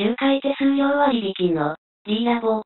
周回手数料割引の D ラボ。